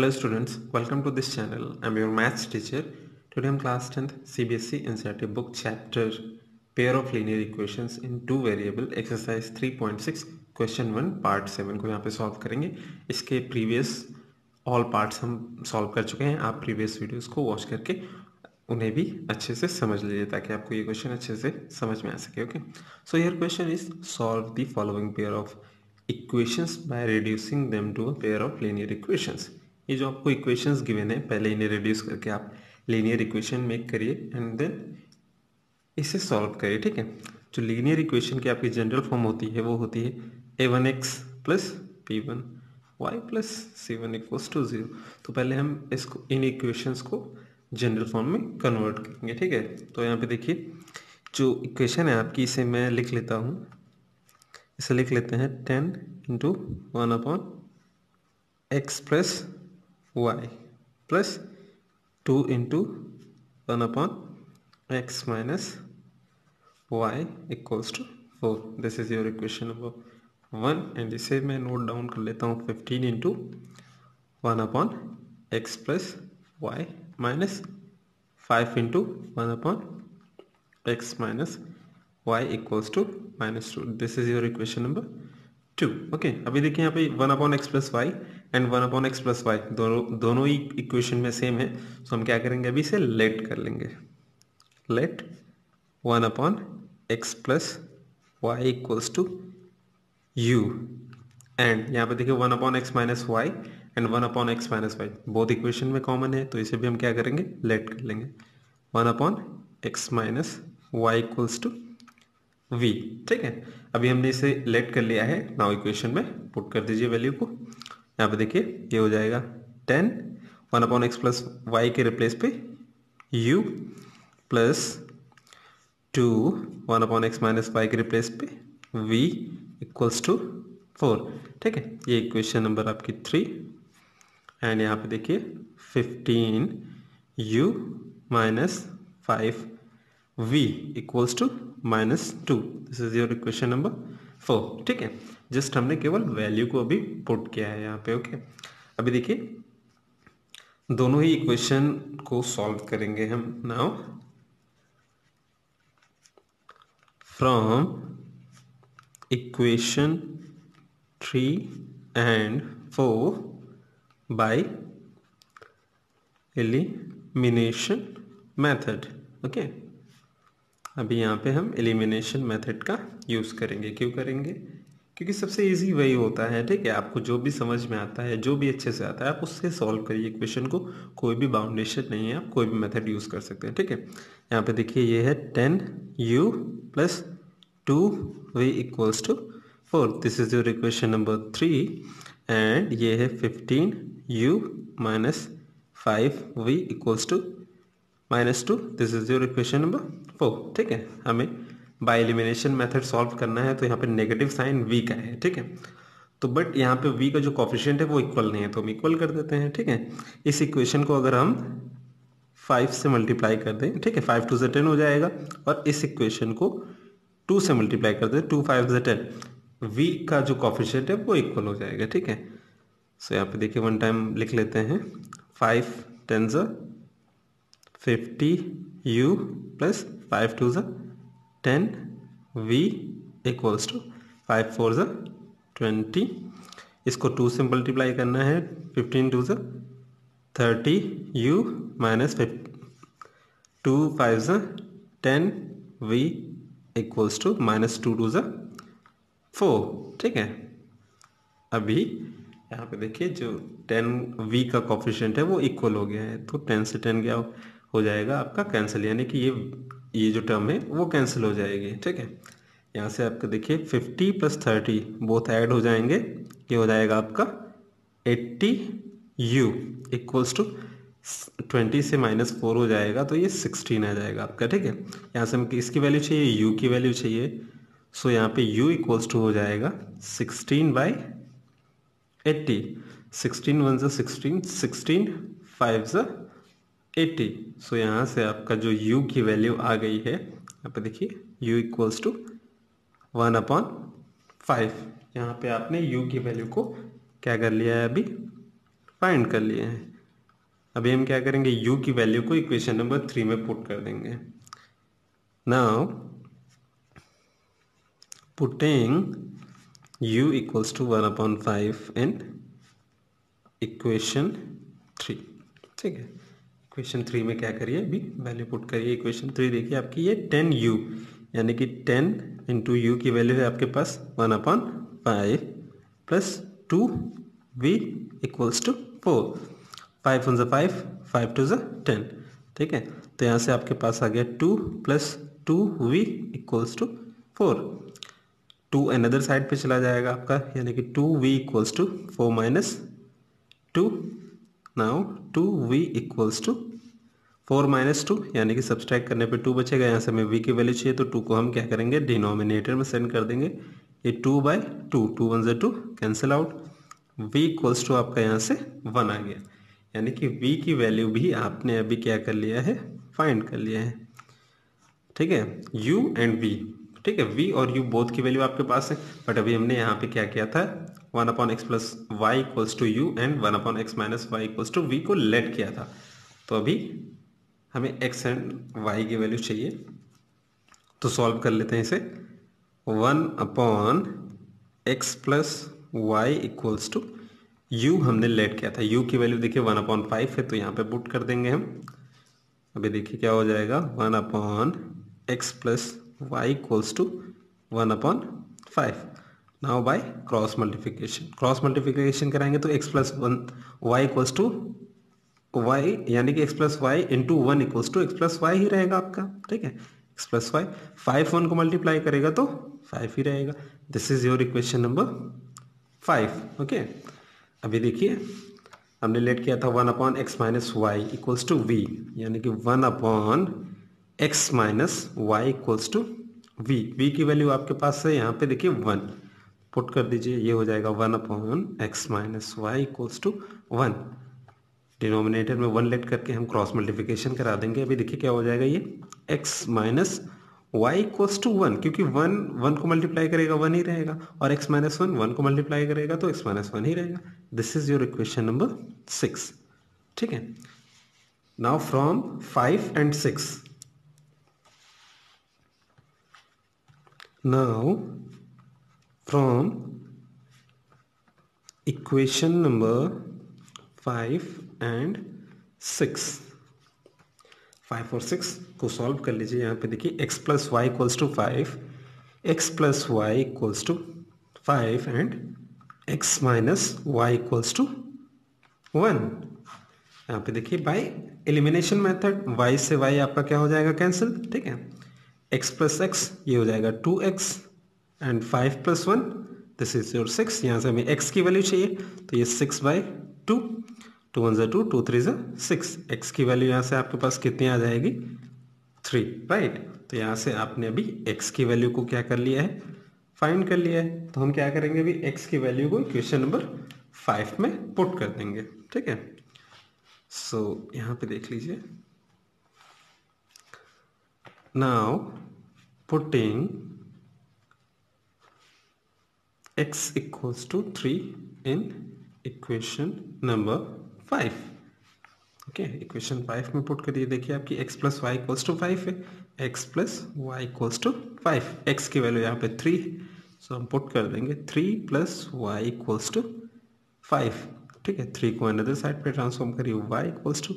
Hello students, welcome to this channel. I'm your maths teacher. Today I'm class 10th CBSE NCERT book chapter. Pair of linear equations in two variable exercise 3.6 question 1 part 7 को यहाँ पे solve करेंगे। इसके previous all parts हम solve कर चुके हैं। आप प्रीवियस वीडियोस को वॉच करके उन्हें भी अच्छे से समझ लीजिए ताकि आपको ये क्वेश्चन अच्छे से समझ में आ सके okay so your question is solve the following pair of equations by reducing them to a pair of linear equations ये जो आपको इक्वेशंस गिवन है, पहले इन्हें रिड्यूस करके आप लीनियर इक्वेशन मेक करिए एंड देन इसे सॉल्व करिए, ठीक है? जो लीनियर इक्वेशन की आपकी जनरल फॉर्म होती है, वो होती है a one x plus p one y plus c one equals to zero तो पहले हम इसको, इन इक्वेशंस को जनरल फॉर्म में कन्वर्ट करेंगे, ठीक है? तो यहाँ पे देखिए, जो इक्वेशन है आपकी, इसे मैं लिख लेता हूँ। इसे लिख लेते हैं ten into one upon x plus y plus two into one upon x minus y equals to four this is your equation number one and इसे मैं नोट डाउन कर लेता हूँ. Fifteen into one upon x plus y minus five into one upon x minus y equals to minus two this is your equation number two okay अभी देखिए यहाँ पे one upon x plus y and one upon x plus y दोनों दोनों ही equation में same है। So हम क्या करेंगे? अभी इसे लेट कर लेंगे। Let one upon x plus y equals to u and यहाँ पे देखिए one upon x minus y and one upon x minus y बहुत इक्वेशन में कॉमन है तो इसे भी हम क्या करेंगे? लेट कर लेंगे। One upon x minus y equals to v ठीक है? अभी हमने इसे लेट कर लिया है। नाउ इक्वेशन में पुट कर दीजिए वैल्यू को। यहाँ पे देखिए, ये हो जाएगा ten, one upon x plus y के रिप्लेस पे u plus two, one upon x minus y के रिप्लेस पे वी इक्वल्स टू फोर ठीक है, ये इक्वेशन नंबर आपकी थ्री एंड यहाँ पे देखिए fifteen u minus five v equals to minus two this is your equation number four ठीक है. जस्ट हमने केवल वैल्यू को अभी पुट किया है यहाँ पे ओके अभी देखिए, दोनों ही इक्वेशन को सॉल्व करेंगे हम now from equation three and four by elimination method okay अभी यहाँ पे हम एलिमिनेशन मेथड का यूज़ करेंगे। क्यों करेंगे? क्योंकि सबसे इजी वही होता है, ठीक है? आपको जो भी समझ में आता है, जो भी अच्छे से आता है, आप उससे सॉल्व करिए। इक्वेशन को कोई भी बाउंडेशन नहीं है, आप कोई भी मेथड यूज़ कर सकते हैं, ठीक है? यहाँ पे देखिए, ये है ten u plus two v equals to four this is your equation number three and ये है fifteen u minus five v equals to minus two this is your equation number four ठीक है? हमें बाय एलिमिनेशन मेथड सॉल्व करना है तो यहाँ पे नेगेटिव साइन वी का है, ठीक है? तो बट यहाँ पे वी का जो कॉफिशियंट है, वो इक्वल नहीं है तो हम इक्वल कर देते हैं, ठीक है? इस इक्वेशन को अगर हम फाइव से मल्टीप्लाई कर दें, ठीक है? फाइव टू से टेन हो जाएगा, और इस इक्वेशन को टू से मल्टीप्लाई कर दें टू फाइव से टेन वी का जो कॉफिशियंट है, वो इक्वल हो जाएगा, ठीक है? सो यहाँ पे देखिए वन टाइम लिख लेते हैं फाइव टेन ज़ा fifty, u plus five two ज़ा ten, v equals to five four ज़ा ट्वेंटी। इसको टू से मल्टीप्लाई करना है, फिफ्टीन टू ज़ा thirty, u minus two five ज़ा ten, v equals to minus two two ज़ा फोर। ठीक है? अभी यहाँ पे देखिए जो टेन, वी का कॉफिशेंट है वो इक्वल हो गया है तो टेन से टेन गया हो? जाएगा आपका कैंसिल यानी कि ये ये जो टर्म है, वो कैंसिल हो जाएगी, ठीक है? यहाँ से आपका देखिए fifty plus thirty both add हो जाएँगे, ये हो जाएगा आपका eighty u equals to twenty से माइनस फोर हो जाएगा तो ये सिक्सटीन आ जाएगा आपका, ठीक है? यहाँ से हमको इसकी वैल्यू चाहिए? यू की वैल्यू चाहिए। सो यहाँ पे u इक्वल्स टू हो जाएगा sixteen by eighty sixteen one ज़ा सिक्सटीन सिक्सटीन फाइव ज़ा एट्टी सो यहाँ से आपका जो u की वैल्यू आ गई है यहाँ पे देखिए, u equals to one upon five यहाँ पे आपने u की वैल्यू को क्या कर लिया है अभी? फाइंड कर लिए हैं। अभी हम क्या करेंगे? u की वैल्यू को इक्वेशन नंबर थ्री में पुट कर देंगे। Now putting u equals to one upon five in equation three ठीक है? इक्वेशन थ्री में क्या करिए? अभी वैल्यू पुट करिए इक्वेशन थ्री। देखिए आपकी ये टेन यू यानी कि टेन इंटू यू की वैल्यू है आपके पास one upon five plus two v equals to four five one ज़ा फाइव फाइव टू ज़ा टेन ठीक है? तो यहाँ से आपके पास आ गया two plus two v equals to four two another side पे चला जाएगा आपका, यानी कि two v equals to four minus two now two v equals to four minus two यानी कि सब्सट्रैक्ट करने पे टू बचेगा। यहाँ से हमें वी की वैल्यू चाहिए तो टू को हम क्या करेंगे? डिनोमिनेटर में सेंड कर देंगे। ये two by two two one ज़ा two cancel out v equals to आपका यहाँ से वन आ गया। यानी कि वी की वैल्यू भी आपने अभी क्या कर लिया है? फाइंड कर लिया है। ठीक है? यू एंड v ठीक है वी और यू बोथ की वैल्यू आपके पास है बट अभी हमने यहाँ पे क्या किया था? One upon x plus y equals to u and one upon x minus y equals to v को लेट किया था। तो अभी हमें एक्स एंड वाई की वैल्यू चाहिए। तो सॉल्व कर लेते हैं इसे। One upon x plus y equals to u हमने लेट किया था। यू की वैल्यू देखिए वन अपॉन फाइव है तो यहाँ पे पुट कर देंगे हम। अभी देखिए क्या हो जाएगा। One upon x plus y equals to one upon five now by cross multiplication cross multiplication कराएँगे तो x plus one y equals to y यानी कि x plus y into one equals to x plus y ही रहेगा आपका, ठीक है? X plus y five one को multiply करेगा तो फाइव ही रहेगा। This is your equation number five okay अभी देखिए, हमने लेट किया था one upon x minus y equals to v यानी कि one upon x minus y equals to v v की वैल्यू आपके पास है, यहाँ पे देखिए वन पुट कर दीजिए, ये हो जाएगा one upon x minus y equals to one denominator में वन लेट करके हम क्रॉस मल्टीप्लिकेशन करा देंगे। अभी देखिए क्या हो जाएगा ये? X minus y equals to one क्योंकि वन वन को मल्टीप्लाई करेगा वन ही रहेगा। और एक्स माइनस वन वन को मल्टीप्लाई करेगा तो एक्स माइनस वन ही रहेगा। This is your equation number six ठीक है? Now from five and six now from equation number 5 and 6 5 और 6 को सॉल्व कर लीजिए यहाँ पे देखिए, x plus y equals to five x plus y equals to five and x minus y equals to one यहाँ पे देखिए बाय एलिमिनेशन मेथड y से y आपका क्या हो जाएगा कैंसिल ठीक है। X प्लस एक्स ये हो जाएगा two x and five plus one this is your six यहाँ से हमें एक्स की वैल्यू चाहिए तो ये six by two two one ज़ा टू टू थ्री ज़ा सिक्स एक्स की वैल्यू यहाँ से आपके पास कितनी आ जाएगी? थ्री राइट तो यहाँ से आपने अभी एक्स की वैल्यू को क्या कर लिया है? फाइंड कर लिया है। तो हम क्या करेंगे अभी? एक्स की वैल्यू को इक्वेशन नंबर फाइव में पुट कर देंगे ठीक है? सो so, यहाँ पे देख लीजिए। Now putting x equals to 3 in equation number 5 okay equation five में पुट करिए, देखिए आपकी x plus y equals to five है। x plus y equals to five x की वैल्यू यहाँ पे थ्री है। सो हम पुट कर देंगे three plus y equals to five ठीक है थ्री को अनदर साइड पे ट्रांसफॉर्म करिए, y equals to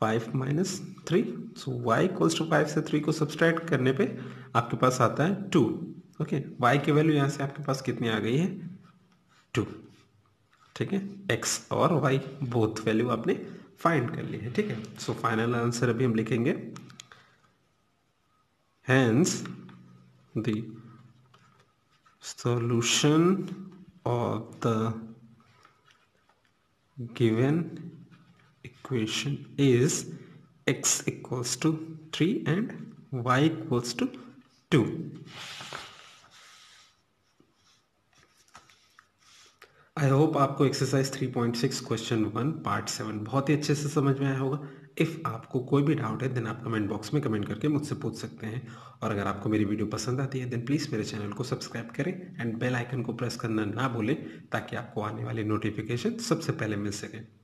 five minus three so y equals to five से थ्री को सब्सट्रैक्ट करने पे आपके पास आता है टू ओके वाई की वैल्यू यहाँ से आपके पास कितनी आ गई है? टू ठीक है? एक्स और वाई बोथ वैल्यू आपने फाइंड कर ली है। ठीक है? सो फाइनल आंसर अभी हम लिखेंगे। Hence the solution of the given equation is x equals to 3 and y equals to 2 I hope आपको exercise 3.6 question one part seven बहुत ही अच्छे से समझ में आया होगा। इफ़ आपको कोई भी डाउट है देन आप कमेंट बॉक्स में कमेंट करके मुझसे पूछ सकते हैं। और अगर आपको मेरी वीडियो पसंद आती है देन प्लीज़ मेरे चैनल को सब्सक्राइब करें एंड बेल आइकन को प्रेस करना ना भूलें, ताकि आपको आने वाली नोटिफिकेशन सबसे पहले मिल सके।